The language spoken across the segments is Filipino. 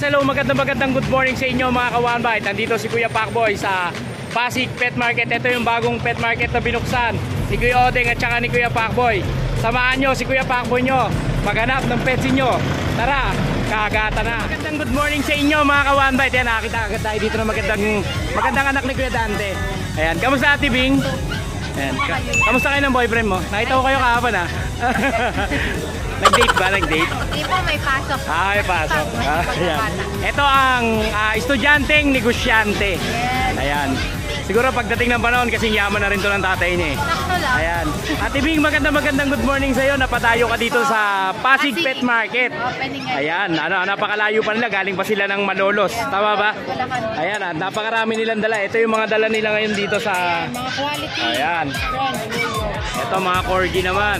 hello, magandang magandang good morning sa inyo mga kawan bite. Nandito si Kuya Pacboy sa Pasig Pet Market. Ito yung bagong pet market na binuksan ni Kuya Odeng at saka ni Kuya Pacboy. Samahan nyo si Kuya Pacboy nyo maghanap ng pets inyo. Tara, kagata na. Magandang good morning sa inyo mga kawan bite. Yan, nakakita agad tayo dito ng magandang, magandang anak ni Kuya Dante. Ayan, kamusta Ate Bing? Ayan, ka- kamusta kayo ng boyfriend mo? Nakita ko kayo kahapon ha. Nag-date ba? Nag-date? Hindi po, may pasok. Ah, may pasok. Ah, ayan. Ito ang ah, estudyanteng negosyante. Yes. Ayan. Siguro pagdating ng panahon, kasing yaman na rin to ng tatay niya eh. Sakto lang. Ayan. Ate Bing, magandang magandang good morning sa iyo. Napadayo ka dito sa Pasig. Pet Market. Ayan, ano, napakalayo pa nila. Galing pa sila ng Malolos. Tama ba? Ayan, at napakarami nilang dala. Ito yung mga dala nila ngayon dito sa... Mga quality. Ayan. Ito mga corgi naman.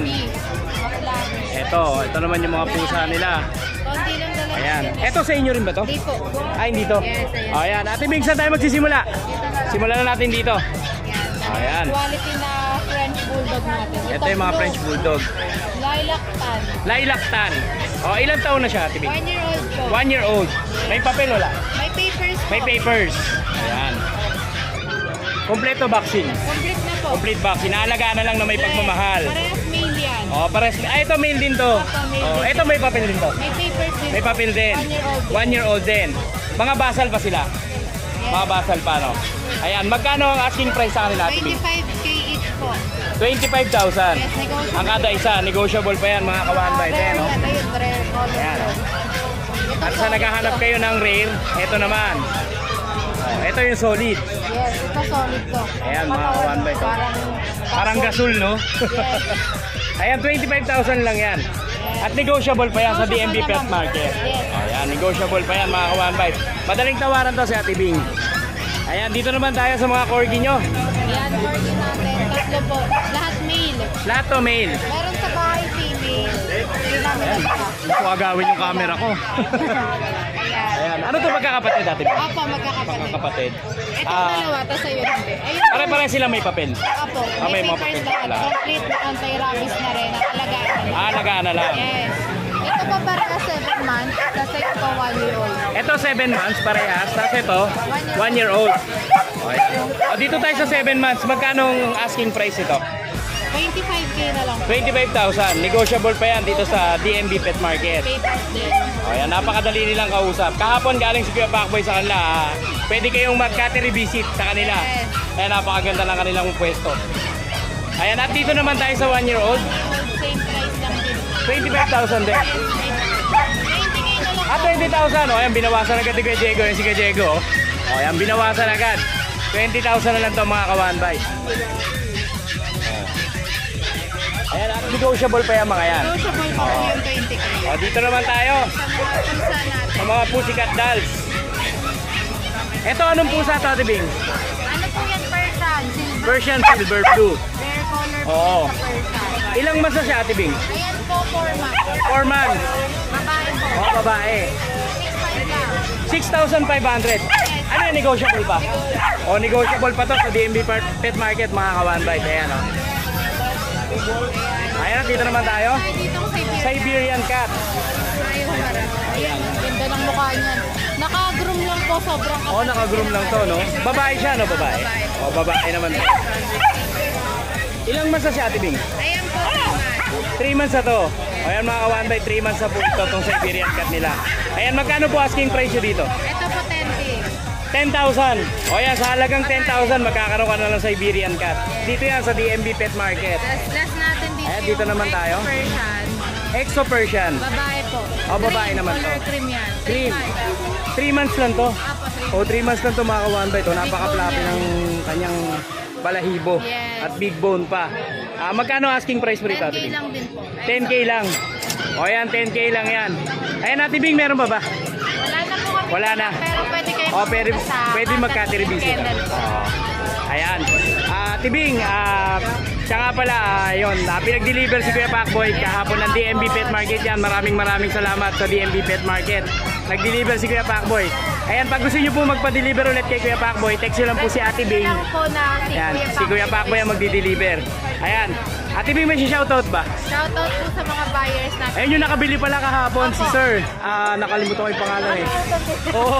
Ito, ito naman yung mga pusa nila. Konti lang dala. Ayan. Ito sa inyo rin ba to? Hindi po. Ay, hindi to. Yes, ayan. Ayan. Ate Bing, saan tayo magsisimula? Simulan na natin dito. Ayan. Quality na French Bulldog natin. Ito yung mga. French Bulldog. Lilac tan. Lilac Tan. O, ilang taon na siya, Ate Bing? One year old po. One year old. May papel wala? May papers po. May papers. Ayan. Kompleto vaccine. Complete na po. Complete vaccine. Naalagaan na lang na may pagmamahal. Parehas male yan. O, pares. Ay, ito mail din to. Opo, mail O, din. ito may papel din to. May papers din. May papel din. One year old. One year old din. Mga basal pa sila. Yes. Mga basal pa, no? Ayan, magkano ang asking price sa kanila, Ate Bing? 25k each po. 25,000. Yes, negotiable. Ang kada isa, negotiable pa yan mga kawan by Rare no? na yun, rare color. Ayan. Ito At sa naghahanap to. kayo ng rare, ito naman. Oh, ito yung solid. Yes, ito solid to. Ayan, mga Katawan, kawan by Parang, Parang gasol, no? Yes. Ayan, 25,000 lang yan. At negotiable pa yan sa DMB Pet. Market. Ayan, negotiable pa yan mga kawan by. Madaling tawaran to si Ate Bing. Ayan, dito naman tayo sa mga corgi nyo. Yan, order natin. Tatlo po. Lahat male. Lahat to male. Meron sa bahay female. Hindi namin Ayan, nagpa. gusto agawin yung camera ko. Ano to magkakapatid Bing? Apo, magkakapatid. Magkakapatid. Ito Ah, dalawa, tapos sa'yo hindi. Ayun. Pare-pare sila may papel. Apo, Ah, may may mga papers papers lahat. pala. Complete anti-rabies na rin. At alagaan na rin. Ah, nagaan na lang. Yes. Ito pa para 7 months, kasi ito 1 year old. Ito 7 months parehas, tapos ito 1 year old. Okay. O, dito tayo sa 7 months, magkano ang asking price ito? 25k na lang. 25,000. Negotiable pa yan dito sa DMB Pet Market. Papers din. O yan, napakadali nilang kausap. Kahapon galing si Kuya Pacboy sa kanila. ah, Pwede kayong mag-cattery visit sa kanila. Yes. Kaya napakaganda ng kanilang pwesto. Ayan, at dito naman tayo sa 1 year old. Same price lang din. 25,000 din. 20k na lang. Ah, 20,000. O, ayan, binawasan agad ni Kuya Diego. Yan si Kuya Diego. O, ayan, binawasan agad. 20,000 na lang to mga kawanbay. Ayan, at negotiable pa yan mga yan. Negotiable pa po yung 20k. O, dito naman tayo Sa mga pusa natin. sa mga pussycat dolls. Ito, anong pusa to, Ate Bing? Ano po yan, Persian? Silver. Persian Silver Blue. Rare color po Oo. sa Persian. Ilang months na siya, Ate Bing? Ayan po, 4 months. 4 months. Babae po. O, babae. 6 lang. 6,500. Ano yung negotiable pa? O, negotiable pa to sa DMB Pet Market, mga kawanbite. Ayan, o. Ayan, dito naman tayo. Ay, dito Siberian Cat. Ayan, ganda ng mukha niyan. Naka-groom lang po, sobrang O, naka-groom lang to, no? Babae siya, no? Babae. O, babae naman to. Ilang months na siya, Ate Bing? Ayan po, 3 months na to. Ayan, mga kawanbite, 3 months na po ito, itong Siberian Cat nila. Ayan, magkano po asking price nyo dito? Ito po, 10k. 10,000. O yan, sa halagang 10,000, magkakaroon ka na ng Siberian Cat. Dito yan sa DMB Pet Market. Natin dito naman tayo. Persian. Exo Persian. Babae po. Oh, babae Cream, naman to. color cream yan. Cream. months. 3 months lang to. Apo, three O, 3 months lang to mga kawan ito. Napaka-flappy Big bone ng kanyang balahibo. Yes. At big bone pa. Ah, magkano asking price mo rito? 10k Ate Bing? lang din po. 10k lang. O yan, 10k lang yan. Ayan, Ate Bing, meron ba ba? Wala na po kami. Wala na. Pero pwede kayo O, pwede, pwede po. Oo. Ayan. Ah, Tibing, ah, siya nga pala, ah, yun, ah, pinag-deliver si Kuya Pacboy kahapon ng DMB Pet Market yan. Maraming maraming salamat sa DMB Pet Market. Nag-deliver si Kuya Pacboy. Ayan, pag gusto niyo po magpa-deliver ulit kay Kuya Pacboy, text nyo lang po si Ate Bing. si Ayan, si Kuya Pacboy ang magdi-deliver. Ayan, Ate Bing, may shoutout ba? Shoutout po sa mga buyers natin. Ayun yung nakabili pala kahapon si Opo. Sir. Ah, nakalimutan ko yung pangalan eh. Oo.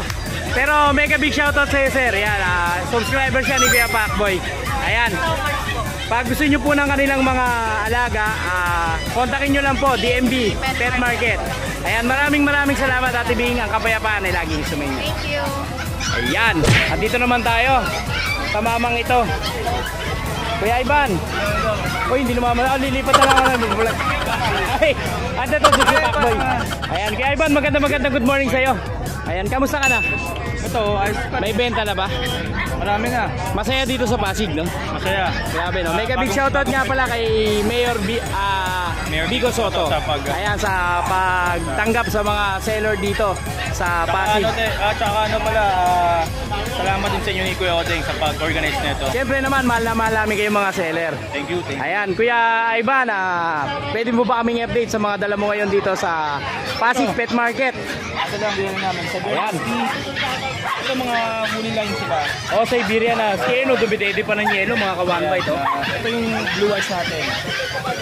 Pero mega big shoutout sa iyo, Sir. Yan, ah, subscriber siya ni Kuya Pacboy. Ayan. Pag gusto niyo po ng kanilang mga alaga, ah, kontakin niyo lang po DMB Pet Market. Ayan, maraming maraming salamat Ate Bing. Ang kapayapaan ay laging sumainyo. Thank you. Ayan, at dito naman tayo sa mamang ito. Kuya Ivan. Uy, hindi naman oh, lilipat na lang ako. Ay, ando to si Pakboy. Ayan, Kuya Ivan, maganda maganda good morning sa'yo. Ayan, kamusta ka na? Ito. May benta na ba? Marami na. Masaya dito sa Pasig, no? Masaya. Grabe, no? May big shoutout nga pala kay Mayor B, ah, Mayor Bigo Soto. Sa pag- Ayan, sa pagtanggap sa mga seller dito sa Pasig. ano, te, ah, tsaka ano pala, ah, salamat din sa inyo ni Kuya Odeng sa pag-organize nito. Siyempre naman, mahal na mahal namin kayong mga seller. Thank you, thank you. Ayan, Kuya Ivan, ah, pwede mo ba kaming update sa mga dala mo ngayon dito sa Pasig Pet Market? Ito lang din namin sa Ayan. Ito mga huli line sila. O, Siberia na. Kino, dubidede pa ng yelo, mga kawan ba ito? Ah, ito yung blue eyes natin.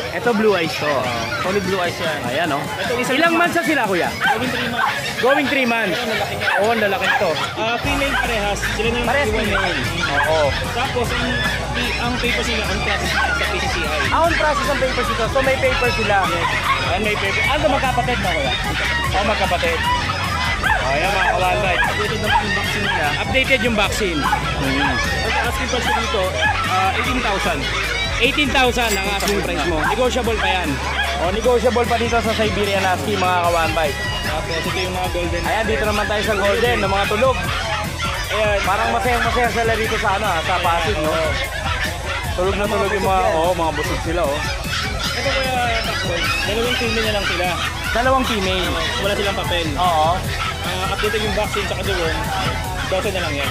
Ito blue eyes to. Solid blue eyes yan. Ayan, oh. Ito isa Ilang months na sila, Kuya? Gawin 3 months. Going 3 months. Oo, ang lalaki to. Ah, female parehas. Sila na iwan. female. Oo. Tapos, ang, ang paper sila, ang process sa PCCI. Ah, on process ang papers ito. So, may paper sila. Ayan, may paper. Ano, magkapatid na, Kuya? Oo, magkapatid. Oh, ayan, mga kawan ba? Updated naman yung vaccine nila. Updated yung vaccine. Ang asking price ko dito, ah, 18,000. 18,000 ang asking price mo. Negotiable pa yan. O, negotiable pa dito sa Siberian Husky, mga kawanbay. Tapos ito yung mga golden. Ayan, dito naman tayo sa Golden, ng mga tulog. Ayan, Parang masayang-masaya sila dito sa ano, ah, sa Pasig, no? Tulog na tulog yung mga, oh, mga busog sila, oh. ito kuya Takboy, dalawang female na lang sila. Dalawang female. Wala silang papel. Oo. Ah, updated yung vaccine sa deworm. 12 na lang yan.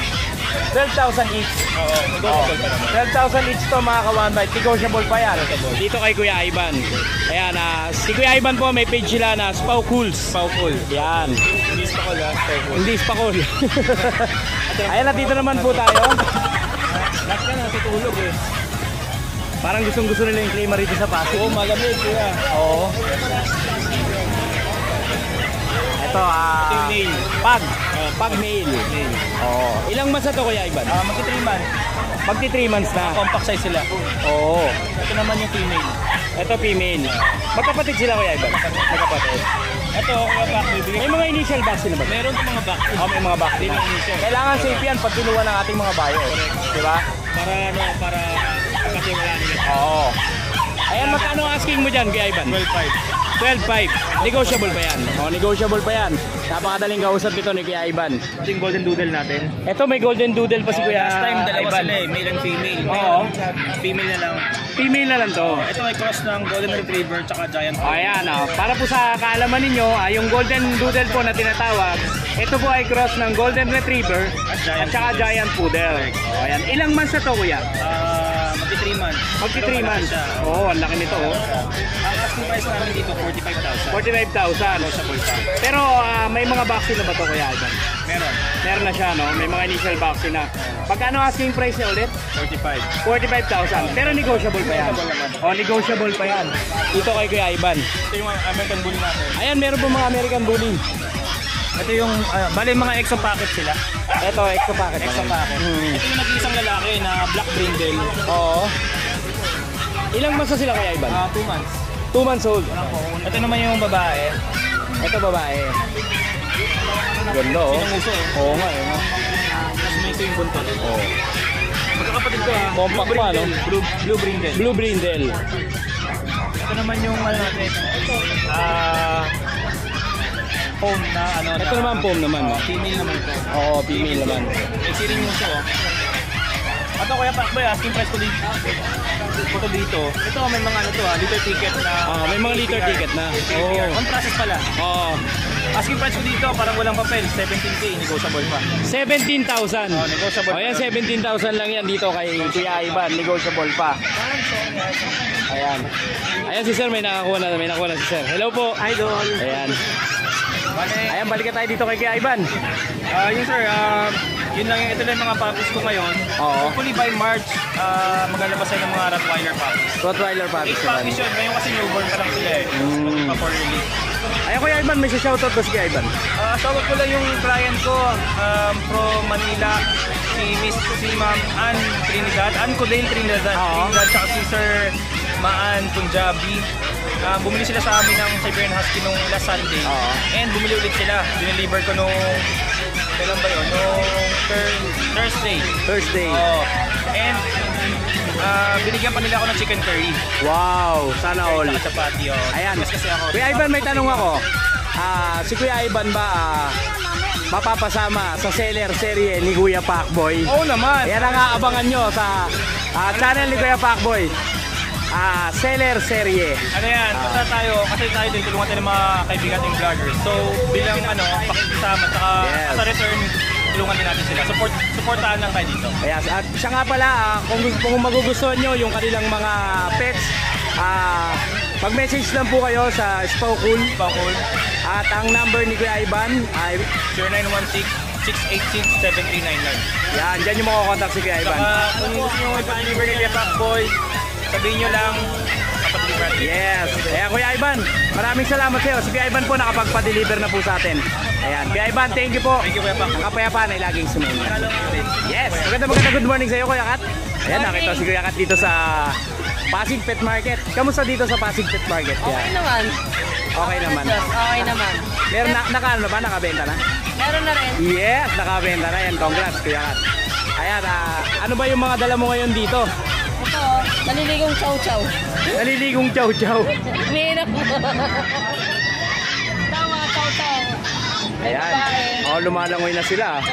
12,000 each. Oo, Oh. negotiable pa naman. 12,000 each to mga kawanbay. Negotiable pa yan. Dito kay Kuya Ivan. Ayan, ah, si Kuya Ivan po may page sila na Spaw Cools. Powerful. Yan. Hindi pa ko lang. Hindi spakol. Ayan, nandito naman po tayo. Last ka na, tutulog eh. Parang gustong gusto nila yung claimer rito sa Pasig. Oo, malamig kuya. Oo. Ito, ah... Ito yung. Pag. Ah, Pag male. Male. Oo. Ilang months na to, Kuya Ivan? Ah, magti 3 months. Magti 3 months na. Compact size sila. Oo. Ito naman yung female. Ito, female. Magkapatid sila, Kuya Ivan? Magkapatid. Ito, kuya Pak, bibigyan. May mga initial vaccine na ba? Meron itong mga vaccine. Oh, may mga vaccine. Lang initial. Kailangan safe yan pag kinuha ng ating mga buyer. Di ba? Para ano, para kasi wala nila. Oo. Ayan, magkano asking mo dyan, Kuya Ivan? 12.5. 12.5. Negotiable pa yan. Oh, negotiable pa yan. Napakadaling kausap nito ni Kuya Ivan. Ito yung golden doodle natin. Ito may golden doodle pa si Kuya Last time, dalawa Ivan. sila eh. Male and female. Oo. Female na lang. Female na lang to. Ito ay cross ng golden retriever tsaka giant. O, ayan, oh. para po sa kaalaman ninyo, ah, yung golden doodle po na tinatawag, ito po ay cross ng golden retriever At at giant. saka giant poodle. O, ayan. Ilang months na to, kuya? Ah, magti 3 months. Pero 3 malaki months. siya. Oo, oh, ang laki nito, oh. Ang asking price namin dito, 45,000. 45,000. Negotiable pa. Pero ah, may mga vaccine na ba to, kuya Ivan? Meron. Meron na siya, no? May mga initial vaccine na. Pagkano asking price niya ulit? 45. 45,000. Pero negotiable pa yan. O, negotiable pa yan. Dito kay Kuya Ivan. Ito yung American Bully natin. Ayan, meron po mga American Bully. Ito yung, uh, bali mga exo packet sila. Ito, extra packet. Exo packet. Hmm. Ito yung nag-iisang lalaki na black brindle. Oo. Ilang months na sila Kuya Ivan? Ah, 2 months. 2 months old. Ito naman yung babae. Ito babae. Ganda oh. Sinunguso eh. Oo nga eh. no? Tapos may ito yung buntot. Oo. Magkakapatid ko ha. Compact Blue pa, no? brindle. Blue, blue brindle. Blue brindle. Ito naman yung ano natin. Ah... foam na ano Ito na, naman foam naman. no? Female naman ito. Oo, female naman. May siring yung. Ito kuya Pakboy, asking price ko dito. Ito dito. Ito may mga ano to ha, liter ticket na. Ah, may mga liter ticket na. Oo. On process pala. Oo. Asking price ko dito, parang walang papel, 17k, negotiable pa. 17,000. Oh, negotiable O yan, pa. 17,000 lang yan dito kay Kuya Ivan. Negotiable pa. Ayan. Ayan si Sir, may nakakuha na, may nakakuha na si Sir. Hello po. Idol. Ayan. Ayan, balik tayo dito kay Kuya Ivan. ah yun sir, ah Yun lang yung, ito lang yung mga puppies ko ngayon. Oo. Hopefully by March, uh, maglalabas tayo ng mga Rottweiler puppies. Rottweiler puppies 8 naman. puppies yun. Ngayon kasi newborn pa lang sila eh. Mm. Pa for release. Ayan Kuya Ivan, may shoutout ba si Kuya Ivan? Uh, shoutout ko lang yung client ko um, from Manila, si Miss si Ma'am Ann Trinidad, Ann Codale Trinidad, Oo. Trinidad, tsaka si Sir Maan Punjabi. Uh, bumili sila sa amin ng Siberian Husky nung last Sunday. Oo. And bumili ulit sila. Dineliver ko nung, kailan ba yun? Thir- Thursday. Thursday. Oo. And uh, binigyan pa nila ako ng chicken curry. Wow, sana all. Tsaka chapati. Oh. Ayan. Yes, kasi ako. Kuya Ivan, may tanong ako. Ah, si Kuya Ivan ba ah, mapapasama sa seller serye ni Kuya Pacboy? Oo naman. Ayan ang aabangan nyo sa ah, channel ni Kuya Pacboy. Ah, seller serye. Ano yan, basta tayo, kasi tayo din tulungan tayo ng mga kaibigan ng vloggers. So, bilang ano, pakikisama, saka Yes. sa return, tulungan din natin sila. Support, supportahan lang tayo dito. Ayan, at siya nga pala, ah, kung, kung magugustuhan nyo yung kanilang mga pets, ah, mag-message lang po kayo sa Spokul. Bakul, At ang number ni Kuya Ivan ay 0916-686-7399. yan, dyan yung makokontakt si Kuya Ivan. Saka, kung gusto nyo ipa-deliver ni Kuya Boy, sabihin nyo lang, kapag-deliver. Yes. Kaya Kuya Ivan, maraming salamat sa iyo. Si Kuya Ivan po nakapagpa-deliver na po sa atin. Ayan. Kuya Ivan, thank you po. Thank you, Kuya Pac. Ang kapayapaan ay laging sumayin. Yes. Maganda maganda good morning sa iyo, Kuya Kat. Ayan, nakita si Kuya Kat dito sa Pasig Pet Market. Kamusta dito sa Pasig Pet Market? Okay Kuya? naman. Okay naman. Yes, okay naman. Meron na, naka, ano na ba? Nakabenta na? Meron na rin. Yes, nakabenta na yan. Congrats, Kuya Kat. Ayan, ah, ano ba yung mga dala mo ngayon dito? Ito, naliligong chow-chow. Naliligong chow-chow. Umiinap mo. Tama, chow-chow. May Ayan. babae. Oh, lumalangoy na sila.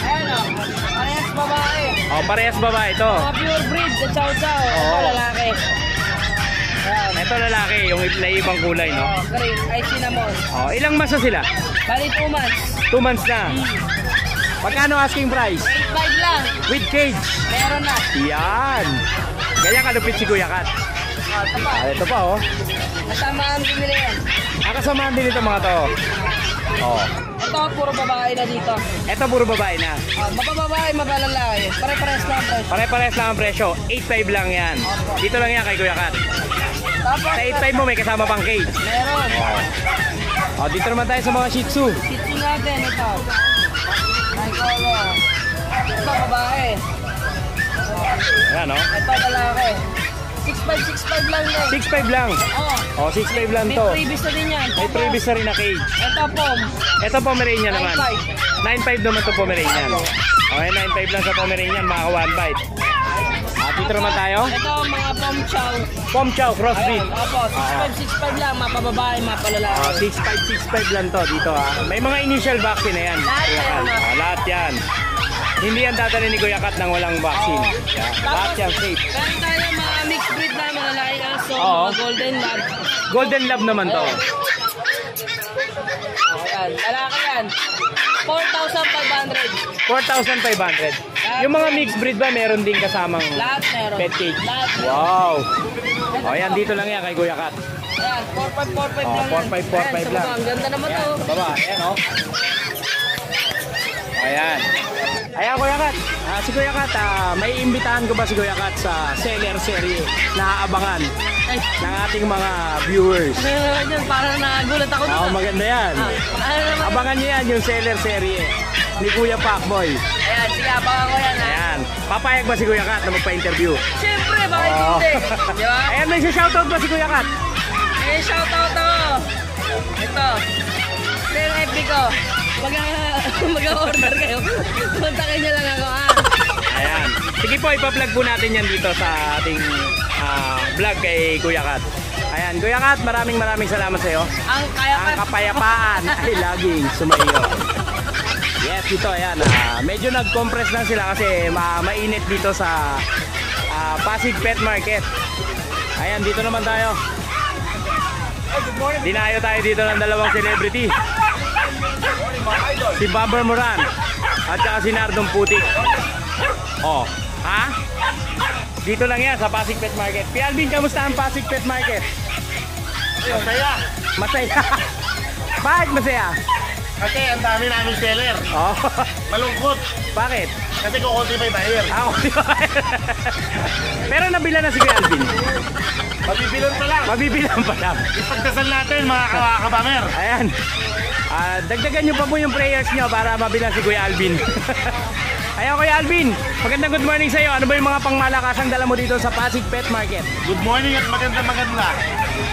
Ayan o. Parehas babae. oh, parehas babae ito. Mga pure breed sa chow-chow. Ito, Oo. lalaki. Ayan. Ito lalaki, yung naibang kulay, no? Oh, green. Ay, cinnamon. Oh, ilang months na sila? Bali, 2 months. 2 months na. Magkano asking price? 8.5 lang. With cage. Meron na. Yan. Ganyan kalupit si Kuya Kat. Oh, ito pa. Ah, ito pa, oh. Kasamaan din nila yan. Ah, kasamahan din ito mga to. Oh. Ito, puro babae na dito. Ito puro babae na. Oh, mapababae, mabalalaki. Pare-pares lang, pre. Pare-pares lang ang presyo. 8.5 lang yan. Dito lang yan kay Kuya Kat. Tapos, Sa 8.5 mo may kasama pang cage. meron. Oh, dito naman tayo sa mga Shih Tzu. Shih natin, ito. Color. Ito, babae. Ayan, oh. Ito, lalaki. 6'5", 6'5 lang yan. 6.5 lang. Oo. Oh, 6.5 lang May to. previous na din yan. May previous na rin na cage. Ito, pom. Ito Pomeranian naman. 9.5. 9.5 naman to Pomeranian. Okay, 9.5 lang sa Pomeranian, mga ka-one bite. Dito naman tayo. Ito, mga pom chow. Pom Chow crossbreed. Ayan, opo. 6'5", 6'5 lang. Mapababae, mapalalaki. Ah, 6.5, 6.5 lang to dito ah. May mga initial vaccine na yan. Lahat na. Ah, lahat yan. Hindi yan dadalhin ni Kuya Kat ng walang vaccine. Oo. Yan. Lahat yan safe. Meron tayo mga mixed breed na malalaking aso, Oo. mga golden lab. Golden Lab naman to. Oh, yan. Lalaki yan. 4,500. 4,500. Yung mga mixed breed ba meron din kasamang Lahat meron. pet cage? Lahat meron. Wow. O yan, dito lang yan kay Kuya Kat. Ayan, 4,545 Oh, lang. 4,545 Ayan, sa lang. baba, Ang ganda naman to. Sa baba, ayan o. Ayan. Ayan Kuya Kat. Ah, si Kuya Kat, ah, may imbitahan ko ba si Kuya Kat sa seller serie na aabangan Ay, ng ating mga viewers? ano naman yun? Parang nagulat ako Oo, dun. ah. maganda yan. Ah, ano naman? Abangan niyo yan yung seller serie ni Kuya Pacboy. Ayan, sige, abangan ko yan. Papayag ba si Kuya Kat na magpa-interview? Siyempre, bakit Oo. hindi? Di ba? Ayan, may shoutout ba si Kuya Kat? Eh, shoutout ako. Ito. Ito yung FB ko. Pag mag-order kayo, kontakin niyo lang ako, ah. Ayan. Sige po, ipa-vlog po natin yan dito sa ating ah, vlog kay Kuya Kat. Ayan, Kuya Kat, maraming maraming salamat sa iyo. Ang kaya Ang pa. kapayapaan ay laging sumaiyo. Yes, dito, ayan. ah, medyo nag-compress lang sila kasi ma mainit dito sa ah, Pasig Pet Market. Ayan, dito naman tayo. Dinayo tayo dito ng dalawang celebrity. Si Barbara Moran at saka si Nardong Putik. Oh, ha? Dito lang yan sa Pasig Pet Market. Pi Alvin, kamusta ang Pasig Pet Market? Masaya. Masaya. Bakit masaya? Kasi ang dami namin seller. Oh, Malungkot. bakit? Kasi kukunti pa yung buyer. Ako di ba? Pero nabila na si Kuya Alvin. Mabibilan pa lang. Mabibilang pa lang. Ipagdasal natin mga ka- kabamer. Ayan. Ah, dagdagan nyo pa po yung prayers nyo para mabilang si Kuya Alvin. Ayan Kuya Alvin, magandang good morning sa iyo. Ano ba yung mga pangmalakasang dala mo dito sa Pasig Pet Market? Good morning at maganda maganda.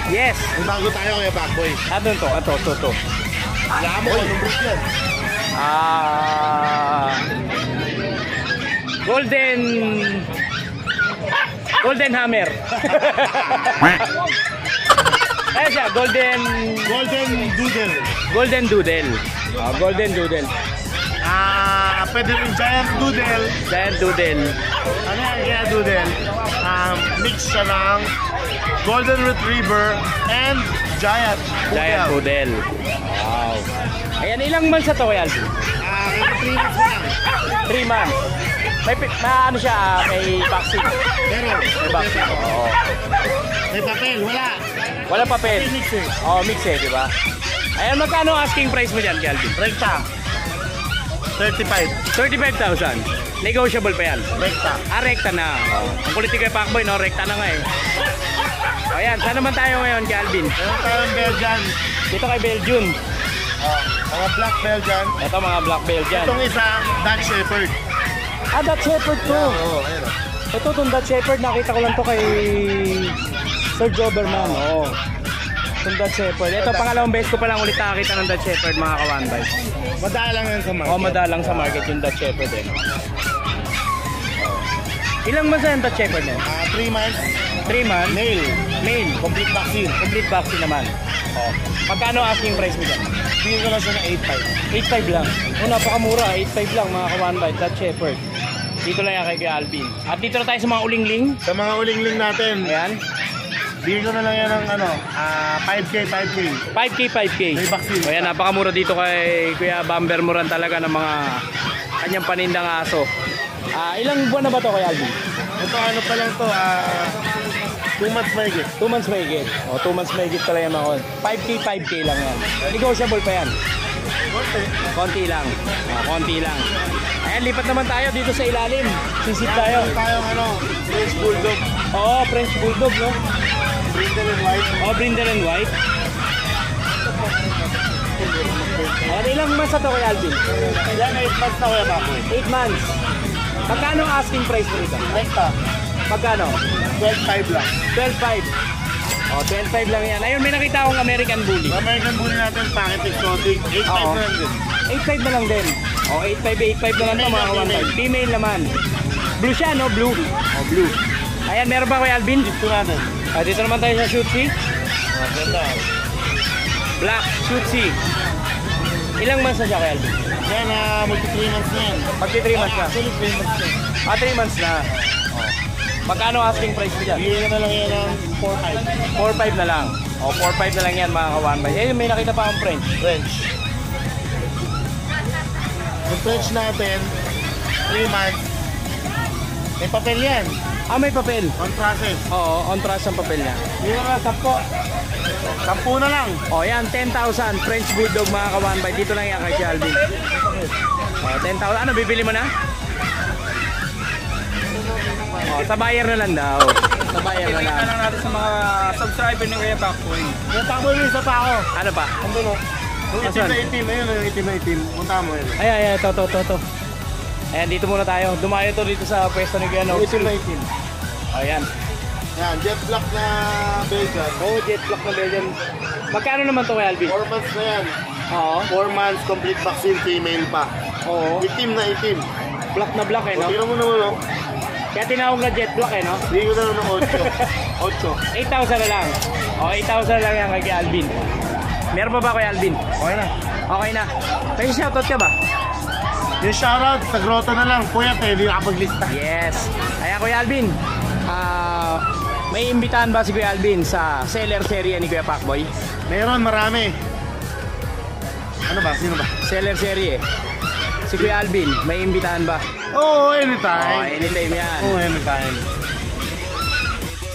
Yes. May bago tayo kuya Backboy. Ano to? Ito, ito, ito. Alam mo anong breed yan? Ah... Golden... Golden Hammer. Ayan siya, Golden... Golden Doodle. Golden Doodle. Ah, Golden Doodle. Ah, pwede rin Giant Doodle. Giant Doodle. Ano yan kaya Doodle? Um, mix siya ng Golden Retriever and Giant Poodle. Giant Poodle. Wow. Ayan, ilang months na to kaya, Alvin? Ah, kaya 3 months lang. 3 months. May, may ano siya, ah, may vaccine. Pero, May vaccine. Oo. may papel, wala. Wala papel. Mix eh. Oo, mix eh, di ba? Ayan, magkano asking price mo dyan, Calvin? Rekta. 35. 35,000. Negotiable pa yan. Rekta. Ah, rekta na. Ang kulit kay Pacboy, no? Rekta na nga eh. O yan, saan naman tayo ngayon, Calvin? Meron tayong Belgian. Dito kay Belgium. Oh, mga Black Belgian. Ito mga Black Belgian. Itong isa, Dutch Shepherd. Ah, Dutch Shepherd to. Oo, ayun. Ito, itong Dutch Shepherd, nakita ko lang to kay Sir Joberman. Oo. Itong Dutch Shepherd. Ito, pangalawang beses ko pa lang ulit nakakita ng Dutch Shepherd, mga kawanbay. Madalang yan sa market. Oo, madalang sa market yung Dutch Shepherd eh. Ilang months na yung Dutch Shepherd na yun? Ah, 3 months, 3 months. male, Male. complete vaccine. Complete vaccine naman. Oh. Magkano asking price mo dyan? Bigyan ko lang siya ng 8.5 lang. Oh, napakamura. 8.5 lang mga kawanbay. Dutch Shepherd. Dito lang yan kay Kuya Alvin. At dito na tayo sa mga uling-ling. 8.5. Sa mga uling-ling natin, Ayan. bigyan ko na lang yan ng ano, ah, 5K, 5K. 5K, 5K. May vaccine. O yan, napakamura dito kay Kuya Bamber Moran talaga ng mga kanyang panindang aso. Ah, ilang buwan na ba to kay Alvin? Ito ano pa lang to, ah, 2 months mahigit. 2 months may higit. O, 2 months may higit pala yan mga 5K, 5K lang yan. Negotiable pa yan. Konti lang. O, konti lang. Ayan, lipat naman tayo dito sa ilalim. Sisit tayo. Meron tayong ano, French Bulldog, Oo, French Bulldog, no? Brindle and White. O, Brindle and White. Ayan, ilang months na to kay Alvin? Yan, 8 months na kuya Bakoy. 8 months. Magkano asking price mo rito? Rekta, Magkano? 12.5 lang. 12.5. O, 12.5 lang yan. Ayun, may nakita akong American Bully. American Bully natin, packet exotic, 8.5 Oo. na lang din. 8.5 na lang din. O, 8.5, 8.5 na lang ito mga kawan. Female naman. Blue siya, no? Blue. O, blue. Ayan, meron ba kay Alvin? Ito natin. Ah, dito naman tayo sa Shootsy. Ah, ganda. Black Shootsy. Ilang months na siya kay Alvin? Yan, ah, multi 3 months na yan. Magti 3 months na. Actually, 3 months na. Ah, 3 months na. Magkano asking price mo dyan? Bigyan na lang yan ng 4.5. 4.5 na lang. O, 4.5 na lang yan mga kawan. Eh, may nakita pa akong French. French. Yung French natin, 3 months. May papel yan. Ah, may papel. On process. Oo, on trust ang papel niya. Bigyan ko na 10. 10 na lang. O yan, 10,000 French Bulldog mga kawanbay. Dito lang yan kay Alvin. O, 10,000. Ano, bibili mo na? O, sa buyer na lang daw. Sa buyer na lang. lang natin sa mga subscriber ng Kuya Backboy. Yung takbo yung isa pa ako. Ano pa? Ano no? Yung itim na itim, ayun yung itim na itim. Punta mo yun. Ay, ay, ay, to, to, to, to. Ayan, dito muna tayo. Dumayo to dito sa pwesto ni Kuya Nox. itim na itim. Ayan. Yan, jet black na Belgian. Oh, jet black na Belgian. Magkano naman to kay Alvin? 4 months na yan. Oo. 4 months complete vaccine female pa. Oo. Itim na itim. Black na black eh, no? Tingnan mo naman, no? Kaya tinawag na jet black eh, no? Bigyan ko na lang ng 8. 8. 8,000 na lang. O, 8,000 na lang yan kay Alvin. Meron pa ba kay Alvin? Okay na. Okay na. May shoutout ka ba? Yung shoutout sa grotto na lang. Kuya, pwede nakapaglista. Yes. Kaya Kuya Alvin, ah, may imbitahan ba si Kuya Alvin sa seller serie ni Kuya Pacboy? Meron, marami. Ano ba? Sino ba? Seller serie. Si Kuya Alvin, may imbitahan ba? Oo, oh, Oh, anytime. anytime yan. Oo, oh, anytime.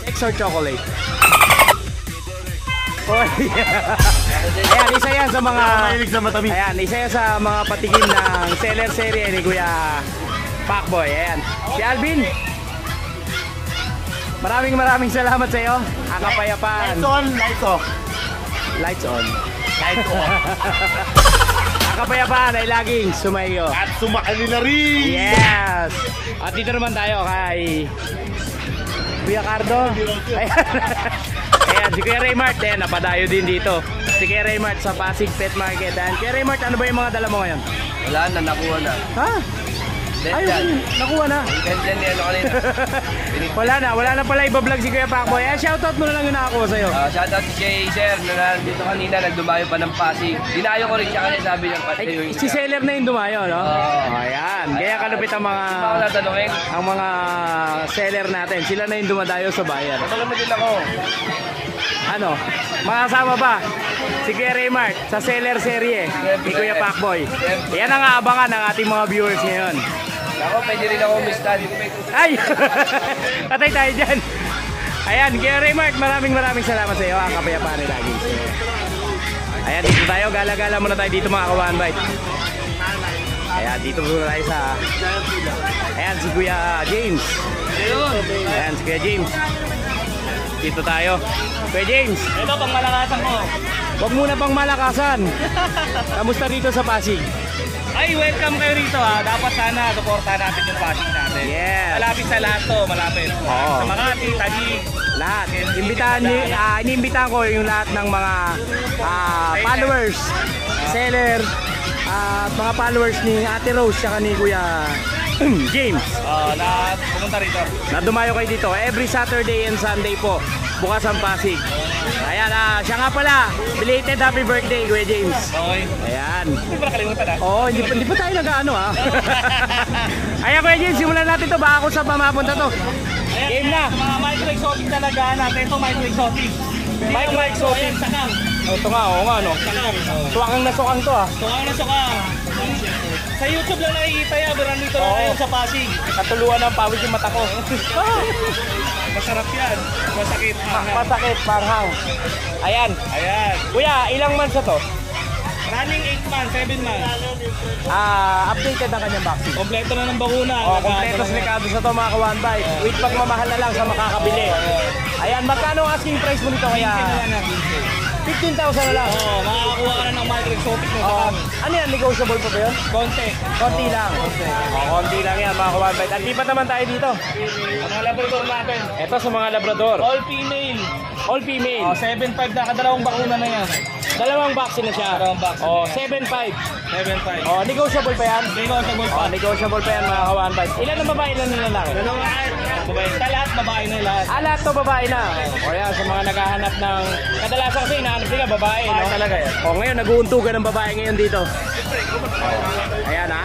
Sex or chocolate? Oh, Ayan, isa yan sa mga... Mahilig sa matamis. Ayan, isa yan sa mga patikim ng seller serie ni Kuya Pacboy. Ayan. Si Alvin. Maraming maraming salamat sa iyo. Ang kapayapaan. Lights on, lights off. Lights on. Lights on. Ang kapayapaan ay laging sumayo. At sumakali na rin. Yes! At dito naman tayo kay Kuya Cardo. Ayan. Ayan, si Kuya Raymart. Ayan, napadayo din dito. Si Kuya Raymart sa Pasig Pet Market. Ayan, Kuya Raymart, ano ba yung mga dala mo ngayon? Wala na, nakuha na. Ha? Ayun, nakuha na. Ganyan ni ano kanina. Wala na, wala na pala ibablog si Kuya Pacboy. Eh, shoutout mo na lang yung nakakuha sa'yo. Ah, shoutout si Jay Sir na nandito kanina, nagdumayo pa ng Pasig. Dinayo ko rin siya kanina sabi niya Ay, yung si seller na yung dumayo, no? Oo. Ayan, kaya kalupit ang mga Hindi pa ako natanungin. ang mga seller natin. Sila na yung dumadayo sa bayan. Mo din ako. Ano? Makasama ba? Si Kuya Raymart sa seller serie ni Kuya Pacboy. Yan ang aabangan ng ating mga viewers ngayon. Ako, pwede rin ako umistad. Ay! Patay tayo dyan. Ayan, Kuya Raymart, maraming maraming salamat sa iyo. Ang kapayapaan ni lagi. Ayan, dito tayo. Gala-gala muna tayo dito mga kawan bite. Ayan, dito muna tayo sa... Ayan, si Kuya James. Ayan, si Kuya James. Dito tayo. Kuya James, Ito, pang malakasan ko. Huwag muna pang malakasan. Kamusta dito sa Pasig? Ay, welcome kayo rito ha. Dapat sana suportahan natin yung Pasig natin. Yes. Malapit sa lahat to, malapit. Oo. Sa Makati, Taguig. Lahat. Imbitahan ni ah, iniimbitahan ko yung lahat ng mga ah, followers, seller, at mga followers ni Ate Rose at ni Kuya James. Oh, na pumunta rito. Na dumayo kayo dito every Saturday and Sunday po. Bukas ang Pasig. Ayan, ah, siya nga pala. Belated happy birthday, Kuya James. Okay. Ayan. Hindi mo nakalimutan ha. Oo, oh, hindi, pa- hindi pa tayo nag-ano ah. Ayan Kuya James, simulan natin to. Baka kung saan pa mapunta to. Game na. Mga micro exotic talaga natin. Ito micro exotic. Micro exotic. Ayan, sakang. Oh, ito nga, oo nga no. Sakang. Suwakang na suwakang to ah. Ano na sakang? Sa YouTube lang nakikita yan. Pero nandito na Oo. kayo sa Pasig. Katuluan ng pawis yung mata ko. Masarap yan. Masakit. Mahal. Masakit, parhang. Ayan. Ayan. Kuya, ilang months na to? Running 8 months, 7 months. Ah, updated ang kanyang vaccine. Kompleto na ng bakuna. Oh, kompleto sa Ricardo sa to mga kawan bite. With pagmamahal na lang sa makakabili. Ayan, magkano ang asking price mo nito kaya? 15,000 na lang. Oo, oh, makakakuha ka na ng micro exotic mo. Oh, sakang. ano yan, negotiable pa ba yun? Konti. Konti lang. Oh, konti lang yan mga kawan bite. At lipat naman tayo dito. Ang mga labrador natin. Ito sa mga labrador. All female. All female. Oh, 7.5 na. Kadalawang bakuna na yan. Dalawang vaccine na siya. Dalawang vaccine. Oh, 7.5. 7.5. Oh, negotiable pa yan? Negotiable Oh, pa. negotiable pa yan mga kawan. Ilan ang babae, ilan ang lalaki? Dalawa. Babae. Sa lahat, babae na lahat. Ah, lahat to babae na. O yan, sa mga naghahanap ng... Kadalasan kasi hinahanap nila babae, no? Babae talaga yan. O ngayon, nag-uuntugan ng babae ngayon dito. Ayan ha.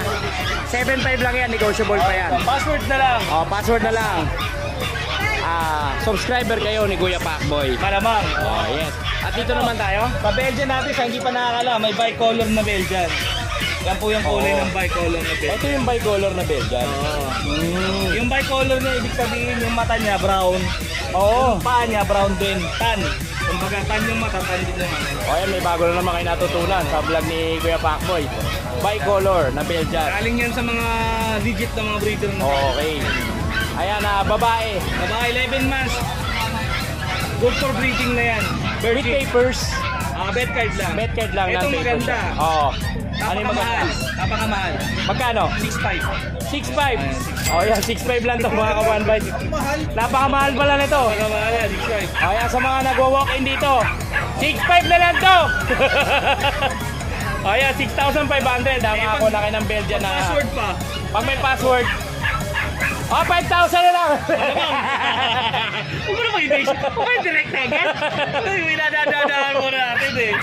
7.5 lang yan, negotiable pa yan. Password na lang. O, password na lang. Ah, subscriber kayo ni Kuya Pacboy. Malamang. O, yes. At dito naman tayo. Sa Belgian natin, sa hindi pa nakakala, may bicolor na Belgian. Yan po yung kulay Oo. ng bicolor na Belgian. Ito yung bicolor na Belgian. Oo. Mm. Yung bicolor niya, ibig sabihin yung mata niya brown. Oo. Yung paa niya brown din. Tan. Kung baga tan yung mata, tan din yung ano. O yan, may bago na naman kayo natutunan sa vlog ni Kuya Pacboy. Bicolor na Belgian. Galing yan sa mga legit na mga breeder na. Okay. Ayan na, babae. Babae, 11 months. Good for breeding na yan. With papers. Ah, bed card lang. Bed card lang Ito non-papers. maganda. Oo. Ano yung Napakamahal. maganda? Napakamahal. Magkano? 6.5. 6.5. Oh, yan, 6.5 lang to mga ka-one bite. Napakamahal pala nito. Napakamahal yan, 6.5. Oh, yan, sa mga nagwo-walk-in dito. 6.5 na lang to. oh, yan, 6,500. Dama ako na kayo ng Belgian na. Password pa. Pag may password. Oh, 5,000 na lang. Huwag mo na mag-ibig. Huwag kayo direct agad. Uy, may nadadadaan mo na natin eh.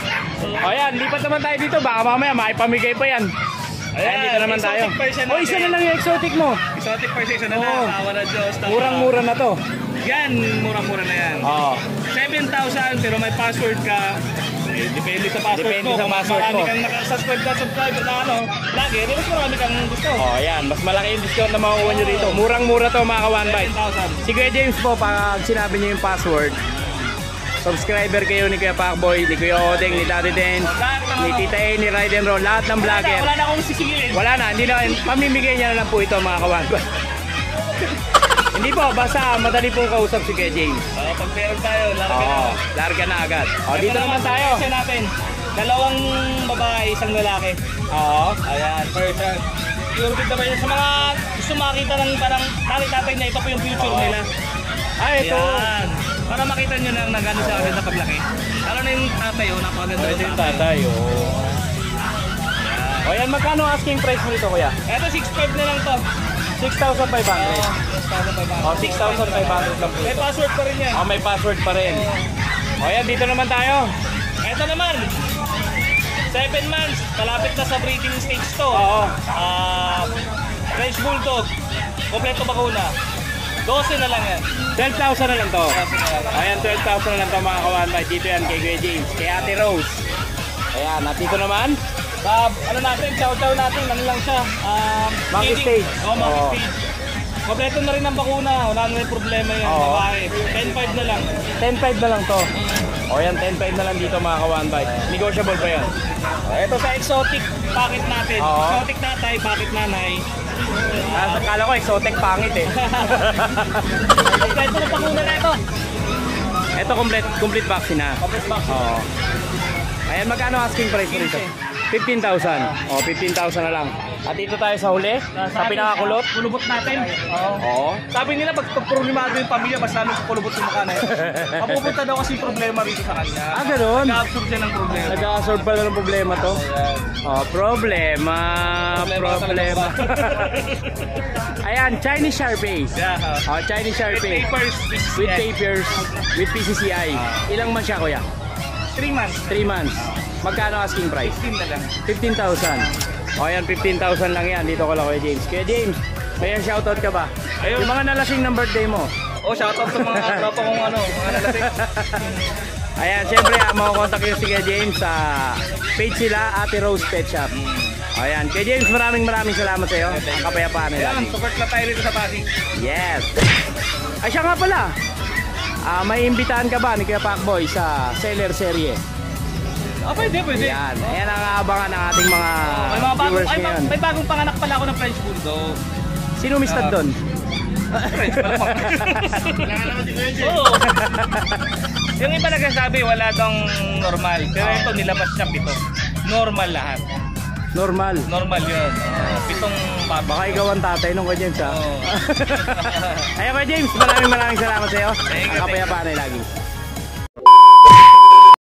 oh, yan, lipat naman tayo dito. Baka mamaya maipamigay pa yan. Ayan, dito naman tayo. version Oh, isa na lang yung exotic mo. Exotic na Oo. na. Tawa na Diyos. Murang-mura na to. Yan, murang-mura na yan. Oo. 7,000 pero may password ka. Eh, depende sa password Depende mo. sa Kung password marami mo. kang nakasubscribe na subscriber na ano, lagi, di mas marami kang gusto. Oh, ayan. Mas malaki yung discount na makukuha nyo dito. Murang-mura to mga ka-one bite. 7,000. Si Kuya James po, pag sinabi niyo yung password, subscriber kayo ni Kuya Pacboy, ni Kuya Odeng, ni Daddy Den, ni Tita A, ni Ride and Roll, lahat ng Wala na, vlogger. wala na akong sisigilin. Wala na, hindi na, pamimigay niya na lang po ito mga kawan. Hindi po, basta madali po kausap si Kuya James. Oh, pag meron tayo, larga na. Oo, larga na agad. O, dito naman tayo. Kasi natin, dalawang babae, isang lalaki. Oo. Ayan, person. Pure bid naman yan. Sa mga gusto makita ng parang tatay na ito po yung future nila. Ah, ito. Ayan. Para makita nyo na gano'n siya agad na paglaki. Lalo na yung tatay, oh, napakaganda Ito yung tatay, oo. O yan, magkano asking price mo ito kuya? Ito 6.5 na lang to. 6,500. Oo, O, 6,500 lang po May password pa rin yan. O, may password pa rin. O yan, dito naman tayo. Ito naman. 7 months, malapit na sa breeding stage to. Oo. Ah, French Bulldog. Kompleto bakuna. 12 na lang yan. 12,000 na lang to. 12 na lang. Ayan, 12,000 na lang to mga kawan. Dito yan kay Kuya James, kay Ate Rose. Ayan, at dito naman, Ah, ano natin, chow-chow natin, ano lang siya. Um, Monkey stage. Oo, monkey Oo. stage. Kompleto na rin ang bakuna. Wala na rin problema yan. Oo. Babae. 10.5 na lang. 10,500 na lang to. O yan, 10,500 na lang dito mga kawan. Negotiable pa yan. Ito sa exotic packet natin. Oo. Exotic tatay, packet nanay. Ah, akala ko exotic pangit eh. Kompleto ng bakuna na ito. Ito complete complete vaccine na. Complete box. Oo. Ayan, magkano asking price mo dito? 15,000. O, 15,000 na lang. At dito tayo sa huli, sa pinakakulot. Kulubot natin. Oo. Oo. Sabi nila pag problemado yung pamilya, mas lalo sa kulubot yung mukha na yun. Mapupunta daw kasi yung problema rito sa kanya. Ah, ganun? Nag-absorb siya ng problema. Nag-absorb pala ng problema to. Oh, problema, Problema problema. Ayan, Chinese Sharpie. Yeah. Oh, Chinese With Sharpie. papers, With papers, with PCCI. Ilang months siya, kuya? 3 months. 3 months. Magkano asking price? 15 na lang. 15,000. O ayan, 15,000 lang yan. Dito ko lang kay James. Kuya James, may shoutout ka ba? Ayun. Yung mga nalasing ng birthday mo. Oh, shoutout sa mga tropa kong ano, mga nalasing. Ayan, syempre, ah, makukontak nyo si Kuya James sa page sila, Ate Rose Pet Shop. Ayan, Kuya James, maraming maraming salamat sa iyo. Ang kapayapaan nila. Ayan, support na tayo rito sa Pasig. Yes. Ay, siya nga pala. Ah, may imbitahan ka ba ni Kuya Pacboy sa seller serye? Ah, pwede, pwede. Ayan, ayan ang aabangan ng ating mga May mga bagong, viewers ay, ma- ngayon. may bagong panganak pala ako ng French Bulldog. Sino mistad doon? French mo. Oo. yung iba nagsasabi, wala tong normal. Pero ito, nilabas siya pito. Normal lahat. Normal. Normal yun. Oo, pitong papa. Baka ikaw ang tatay nung Kuya James ha. Oo. Ayan Kuya James, maraming maraming salamat sa iyo. Thank you, Ang kapayapaan ay lagi.